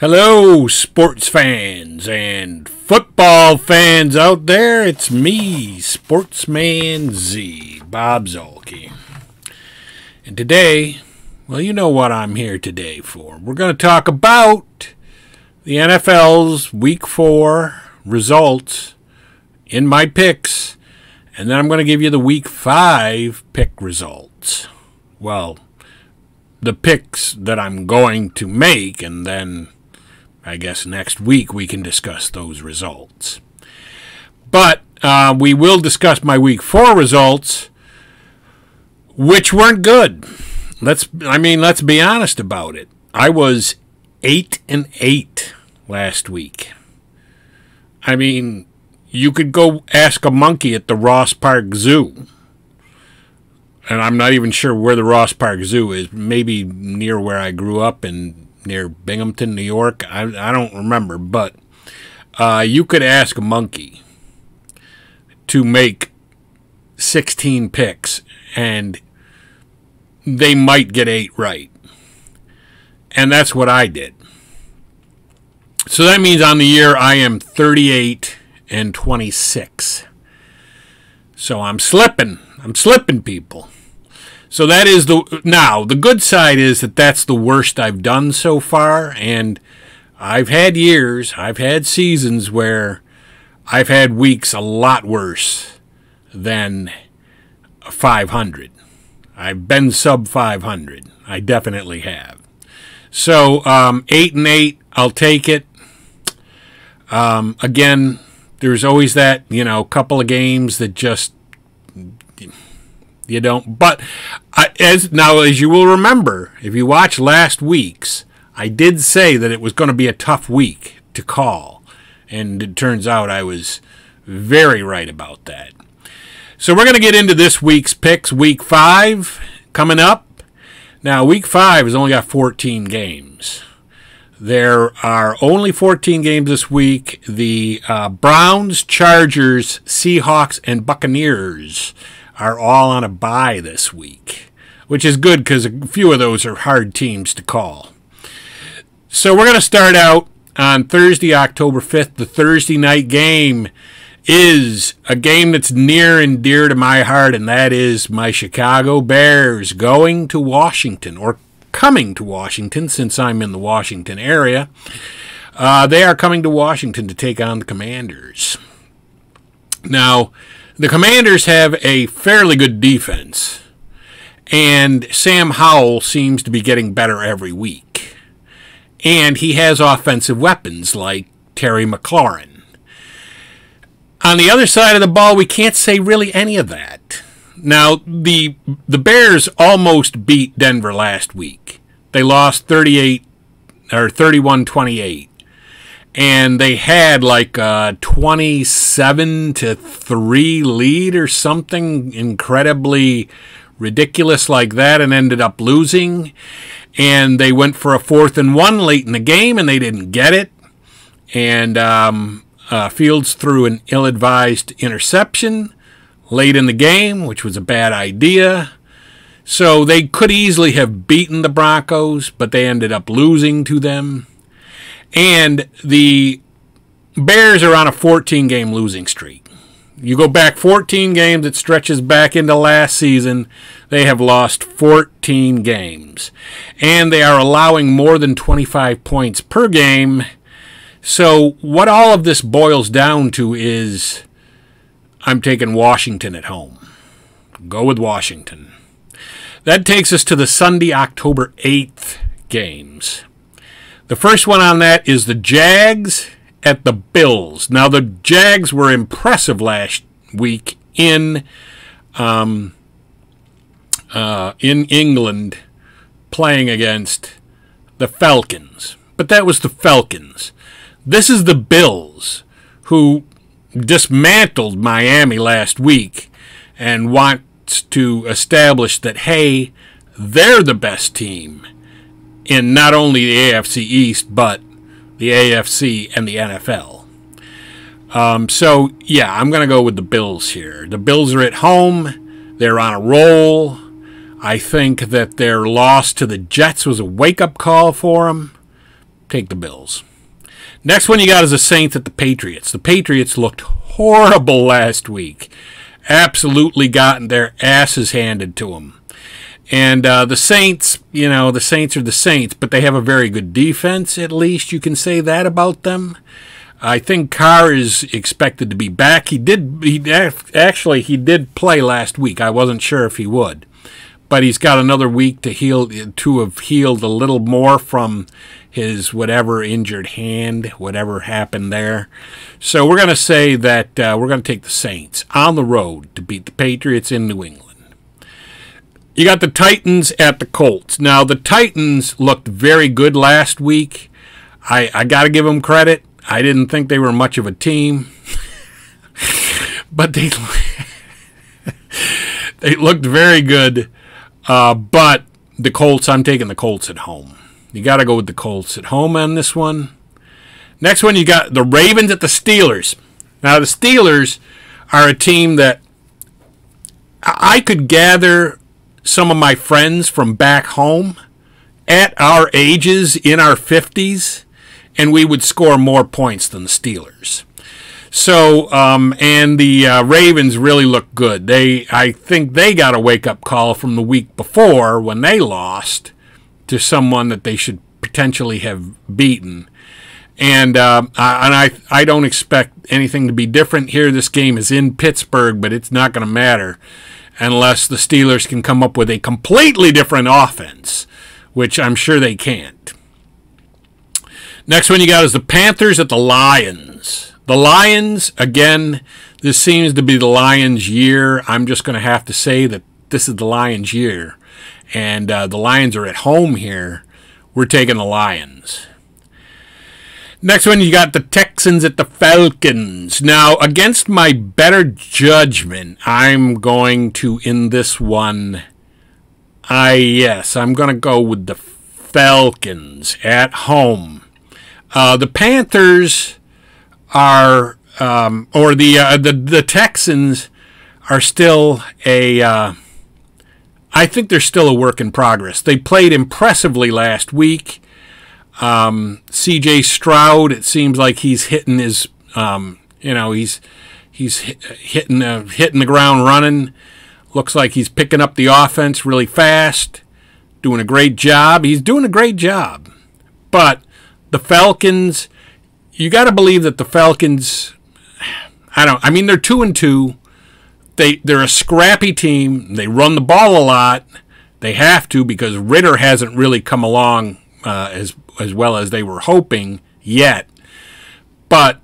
Hello, sports fans and football fans out there. It's me, Sportsman Z, Bob Zuhlke. And today, well, you know what I'm here today for. We're going to talk about the NFL's Week 4 results in my picks, and then I'm going to give you the Week 5 pick results. Well, the picks that I'm going to make, and then I guess next week we can discuss those results. But uh, we will discuss my week four results, which weren't good. Let's, I mean, let's be honest about it. I was eight and eight last week. I mean, you could go ask a monkey at the Ross Park Zoo. And I'm not even sure where the Ross Park Zoo is. Maybe near where I grew up in near Binghamton, New York. I, I don't remember, but uh, you could ask a monkey to make 16 picks, and they might get eight right. And that's what I did. So that means on the year I am 38 and 26. So I'm slipping. I'm slipping, people. So that is the now the good side is that that's the worst I've done so far and I've had years, I've had seasons where I've had weeks a lot worse than 500. I've been sub 500. I definitely have. So um, eight and eight, I'll take it. Um, again, there's always that you know couple of games that just you don't. But as now, as you will remember, if you watch last week's, I did say that it was going to be a tough week to call, and it turns out I was very right about that. So we're going to get into this week's picks. Week five coming up. Now, week five has only got 14 games. There are only 14 games this week. The uh, Browns, Chargers, Seahawks, and Buccaneers are all on a bye this week, which is good because a few of those are hard teams to call. So we're going to start out on Thursday, October 5th. The Thursday night game is a game that's near and dear to my heart, and that is my Chicago Bears going to Washington, or coming to Washington since I'm in the Washington area. Uh, they are coming to Washington to take on the Commanders. Now, the Commanders have a fairly good defense, and Sam Howell seems to be getting better every week. And he has offensive weapons like Terry McLaurin. On the other side of the ball, we can't say really any of that. Now, the the Bears almost beat Denver last week. They lost 38 or 31-28 and they had like a 27 to 3 lead or something incredibly ridiculous like that and ended up losing. And they went for a fourth and one late in the game and they didn't get it. And um, uh, Fields threw an ill-advised interception late in the game which was a bad idea. So they could easily have beaten the broncos but they ended up losing to them and the Bears are on a 14 game losing streak. You go back 14 games, it stretches back into last season. They have lost 14 games. And they are allowing more than 25 points per game. So, what all of this boils down to is I'm taking Washington at home. Go with Washington. That takes us to the Sunday, October 8th games. The first one on that is the Jags at the Bills. Now, the Jags were impressive last week in um, uh, in England playing against the Falcons. But that was the Falcons. This is the Bills who dismantled Miami last week and wants to establish that, hey, they're the best team in not only the AFC East, but the AFC and the NFL. Um, so, yeah, I'm going to go with the Bills here. The Bills are at home, they're on a roll. I think that their loss to the Jets was a wake up call for them. take the Bills. Next one you got is the Saints at the Patriots. The Patriots looked horrible last week. Absolutely gotten their asses handed to them. And uh, the Saints, you know, the Saints are the Saints, but they have a very good defense, at least. You can say that about them. I think Carr is expected to be back. He did, he actually, he did play last week. I wasn't sure if he would. But he's got another week to heal, to have healed a little more from his whatever injured hand, whatever happened there. So we're going to say that uh, we're going to take the Saints on the road to beat the Patriots in New England. You got the Titans at the Colts. Now, the Titans looked very good last week. I, I got to give them credit. I didn't think they were much of a team, but they they looked very good. Uh, but the Colts, I'm taking the Colts at home. You got to go with the Colts at home on this one. Next one, you got the Ravens at the Steelers. Now, the Steelers are a team that I could gather some of my friends from back home at our ages in our 50s, and we would score more points than the Steelers. So, um, and the uh, Ravens really look good. They, I think they got a wake up call from the week before when they lost to someone that they should potentially have beaten. And uh, and I I don't expect anything to be different here. This game is in Pittsburgh, but it's not going to matter unless the Steelers can come up with a completely different offense, which I'm sure they can't. Next one you got is the Panthers at the Lions. The Lions, again, this seems to be the Lions' year. I'm just going to have to say that this is the Lions' year. And uh, the Lions are at home here. We're taking the Lions. Next one, you got the Texans at the Falcons. Now, against my better judgment, I'm going to, in this one, I, yes, I'm going to go with the Falcons at home. Uh, the Panthers are, um, or the, uh, the, the Texans are still a, uh, I think they're still a work in progress. They played impressively last week. Um, C.J. Stroud, it seems like he's hitting his, um, you know, he's he's hitting uh, hitting the ground running. Looks like he's picking up the offense really fast, doing a great job. He's doing a great job. But the Falcons, you got to believe that the Falcons. I don't. I mean, they're two and two. They they're a scrappy team. They run the ball a lot. They have to because Ridder hasn't really come along uh, as as well as they were hoping yet. But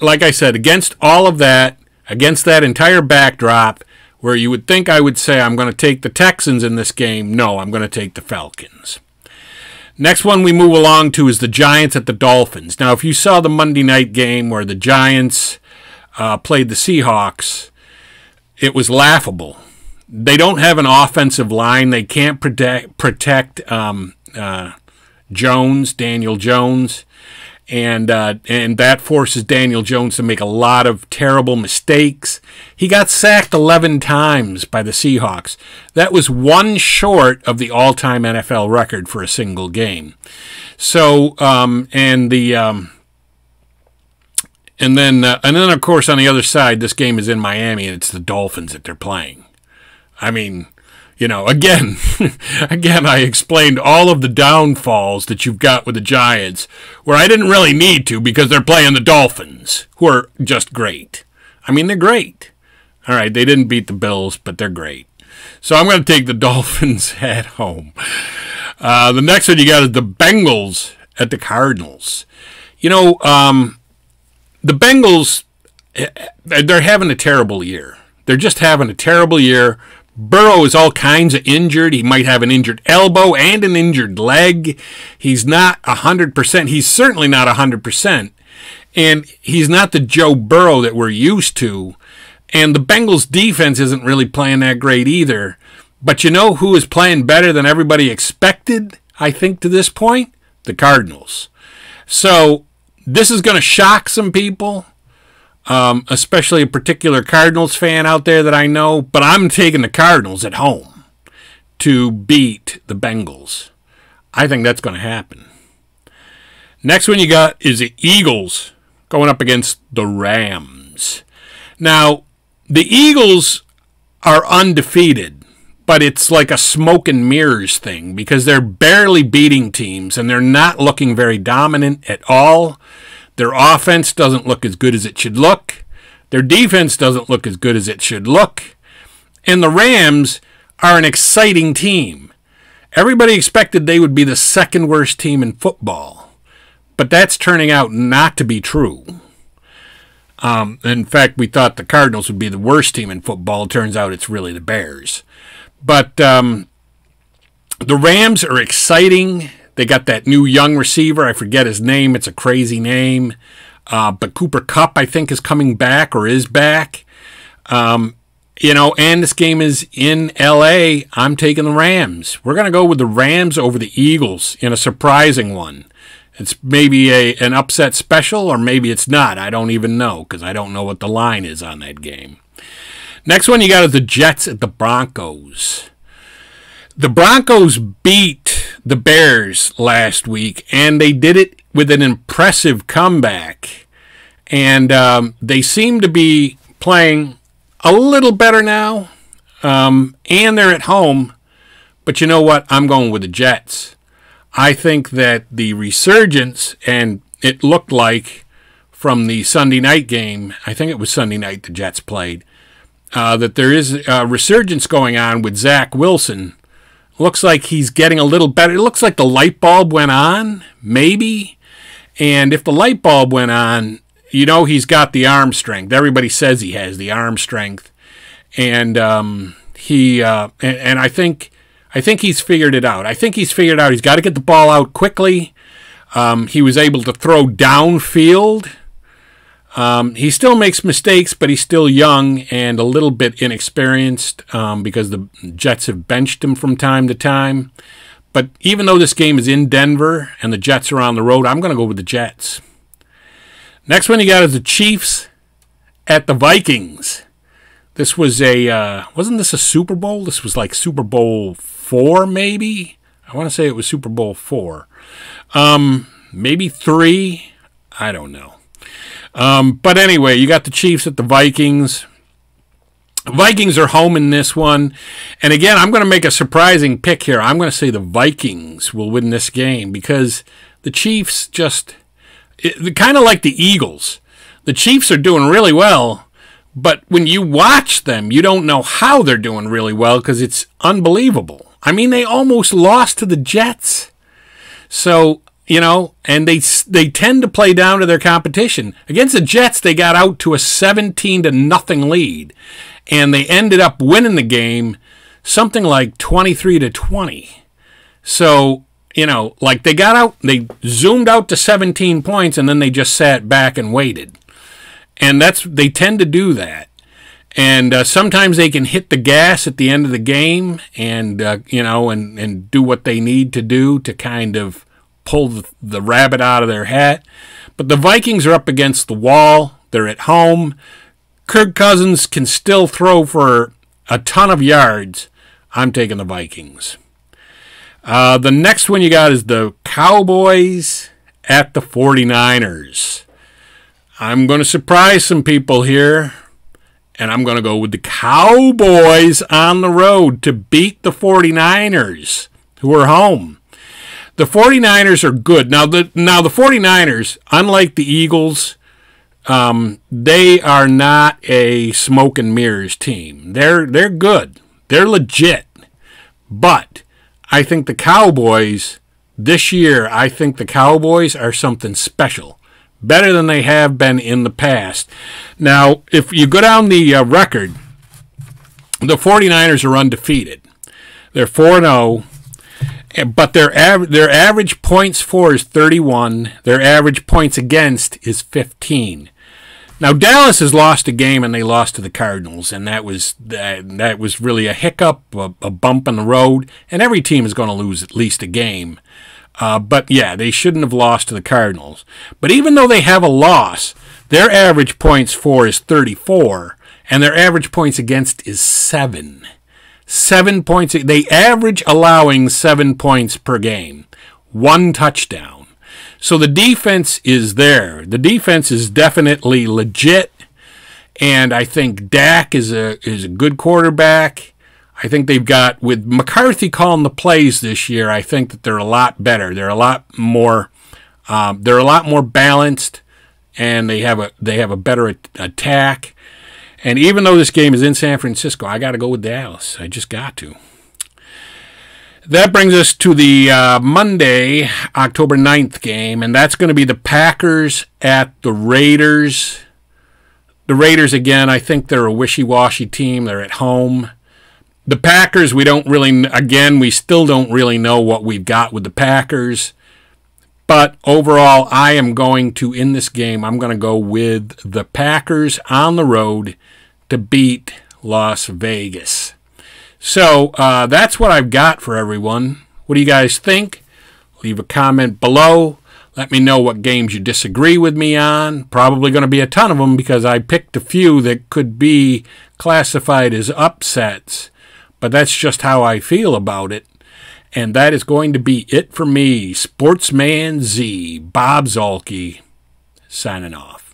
like I said, against all of that, against that entire backdrop, where you would think I would say I'm going to take the Texans in this game, no, I'm going to take the Falcons. Next one we move along to is the Giants at the Dolphins. Now, if you saw the Monday night game where the Giants uh, played the Seahawks, it was laughable. They don't have an offensive line. They can't protect protect um, uh, Jones, Daniel Jones, and uh, and that forces Daniel Jones to make a lot of terrible mistakes. He got sacked 11 times by the Seahawks. That was one short of the all-time NFL record for a single game. So um, and the um, and then uh, and then of course on the other side, this game is in Miami and it's the Dolphins that they're playing. I mean, you know, again, again, I explained all of the downfalls that you've got with the Giants, where I didn't really need to because they're playing the Dolphins, who are just great. I mean, they're great. All right, they didn't beat the Bills, but they're great. So I'm going to take the Dolphins at home. Uh, the next one you got is the Bengals at the Cardinals. You know, um, the Bengals, eh, eh, they're having a terrible year. They're just having a terrible year Burrow is all kinds of injured. He might have an injured elbow and an injured leg. He's not 100%. He's certainly not 100%. And he's not the Joe Burrow that we're used to. And the Bengals defense isn't really playing that great either. But you know who is playing better than everybody expected, I think, to this point? The Cardinals. So this is going to shock some people um, especially a particular Cardinals fan out there that I know, but I'm taking the Cardinals at home to beat the Bengals. I think that's going to happen. Next one you got is the Eagles going up against the Rams. Now, the Eagles are undefeated, but it's like a smoke and mirrors thing because they're barely beating teams and they're not looking very dominant at all. Their offense doesn't look as good as it should look. Their defense doesn't look as good as it should look. And the Rams are an exciting team. Everybody expected they would be the second worst team in football, but that's turning out not to be true. Um, in fact, we thought the Cardinals would be the worst team in football. It turns out it's really the Bears. But um, the Rams are exciting. They got that new young receiver. I forget his name. It's a crazy name. Uh, but Cooper Kupp, I think, is coming back or is back. Um, you know, and this game is in LA. I'm taking the Rams. We're going to go with the Rams over the Eagles in a surprising one. It's maybe a an upset special, or maybe it's not. I don't even know because I don't know what the line is on that game. Next one you got is the Jets at the Broncos. The Broncos beat the Bears last week, and they did it with an impressive comeback. And um, they seem to be playing a little better now, um, and they're at home. But you know what? I'm going with the Jets. I think that the resurgence, and it looked like from the Sunday night game, I think it was Sunday night the Jets played, uh, that there is a resurgence going on with Zach Wilson. Looks like he's getting a little better. It looks like the light bulb went on, maybe. And if the light bulb went on, you know he's got the arm strength. Everybody says he has the arm strength, and um, he uh, and, and I think I think he's figured it out. I think he's figured out he's got to get the ball out quickly. Um, he was able to throw downfield. Um, he still makes mistakes, but he's still young and a little bit inexperienced um, because the Jets have benched him from time to time. But even though this game is in Denver and the Jets are on the road, I'm going to go with the Jets. Next one you got is the Chiefs at the Vikings. This was a uh, wasn't this a Super Bowl? This was like Super Bowl four, maybe. I want to say it was Super Bowl four, um, maybe three. I don't know. Um, but anyway, you got the Chiefs at the Vikings. Vikings are home in this one. And again, I'm going to make a surprising pick here. I'm going to say the Vikings will win this game because the Chiefs just kind of like the Eagles. The Chiefs are doing really well, but when you watch them, you don't know how they're doing really well because it's unbelievable. I mean, they almost lost to the Jets. So, you know, and they they tend to play down to their competition. Against the Jets, they got out to a 17 to nothing lead, and they ended up winning the game something like 23 to 20. So, you know, like they got out, they zoomed out to 17 points and then they just sat back and waited. And that's they tend to do that and uh, sometimes they can hit the gas at the end of the game and uh, you know and, and do what they need to do to kind of pull the, rabbit out of their hat. But the vikings are up against the wall. They're at home. Kirk Cousins can still throw for a ton of yards. I'm taking the vikings. Uh, the next one you got is the cowboys at the 49ers. I'm going to surprise some people here and I'm going to go with the Cowboys on the road to beat the 49ers who are home. The 49ers are good. Now the now the 49ers, unlike the Eagles, um, they are not a smoke and mirrors team. They're they're good. They're legit. But I think the Cowboys this year, I think the Cowboys are something special better than they have been in the past. Now, if you go down the uh, record, the 49ers are undefeated. They're 4 0, but their, av- their average points for is 31. Their average points against is 15. Now Dallas has lost a game and they lost to the Cardinals, and that was that, that was really a hiccup, a, a bump in the road. And every team is going to lose at least a game. Uh, but yeah, they shouldn't have lost to the Cardinals. But even though they have a loss, their average points for is 34, and their average points against is 7. Seven points. They average allowing seven points per game, one touchdown. So the defense is there. The defense is definitely legit. And I think Dak is a is a good quarterback. I think they've got with McCarthy calling the plays this year. I think that they're a lot better. They're a lot more. Um, they're a lot more balanced, and they have a they have a better attack. And even though this game is in San Francisco, I got to go with Dallas. I just got to. That brings us to the uh, Monday, October 9th game, and that's going to be the Packers at the Raiders. The Raiders, again, I think they're a wishy washy team. They're at home. The Packers, we don't really, again, we still don't really know what we've got with the Packers. But overall, I am going to, in this game, I'm going to go with the Packers on the road to beat Las Vegas. So uh, that's what I've got for everyone. What do you guys think? Leave a comment below. Let me know what games you disagree with me on. Probably going to be a ton of them because I picked a few that could be classified as upsets. But that's just how I feel about it. And that is going to be it for me. Sportsman Z, Bob Zuhlke, signing off.